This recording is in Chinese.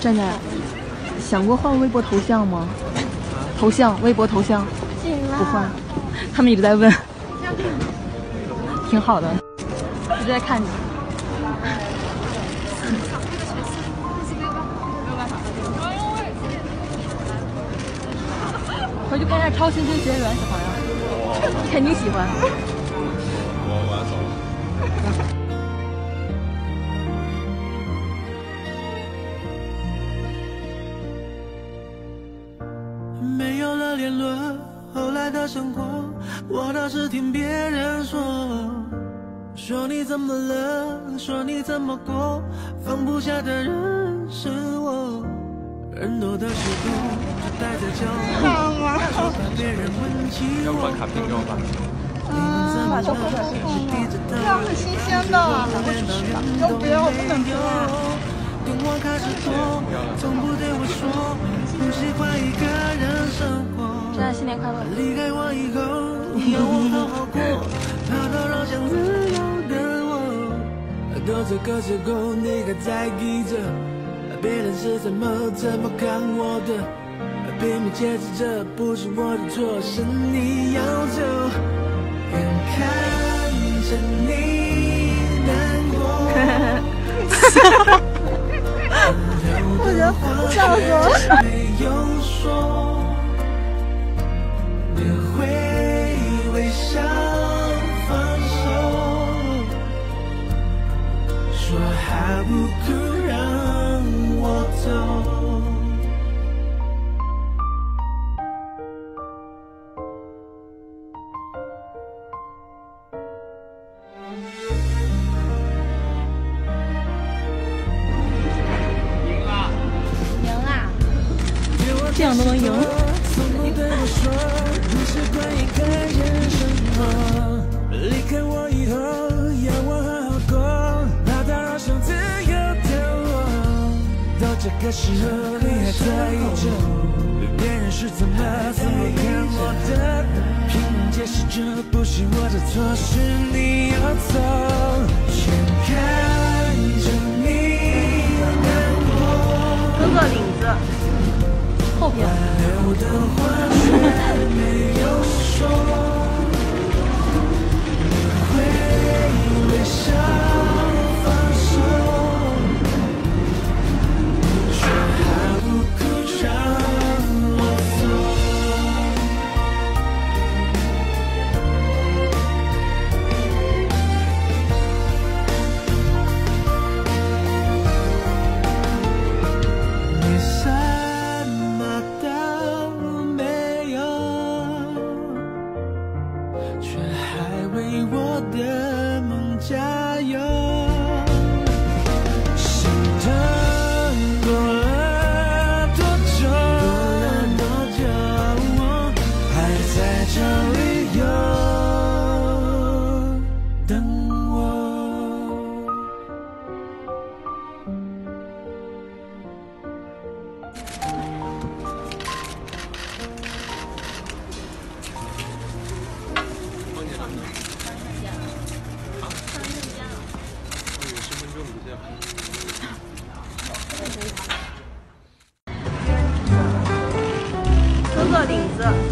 站在，想过换微博头像吗？头像，微博头像，不换。他们一直在问，挺好的，一直在看你。回去看一下《超新星学园》，小朋友，肯定喜欢。没有了联络，后来的生活，我倒是听别人说，说你怎么了，说你怎么过，放不下的人是我。人多的时候就待在角落，就怕别人问起要不把我。卡片给我吧。啊，这样很新鲜的，我去吃吧。要不要？我不想吃了。电话开始拨，从不对我说，不喜欢一个人生活。真的新年快乐！离开我以后，要我好好过，怕打扰想自由的我。都这个时候，你还在意着别人是怎么怎么看我的，拼命解释这不是我的错，是你要走，眼看着你难过。我的话笑死没有说。你会微笑放手，说还不哭让我走。自由的我。到这个时候，你还在意着别人是怎么怎么看我的，拼命解释这不是我的错，是你要我的话却没有说，是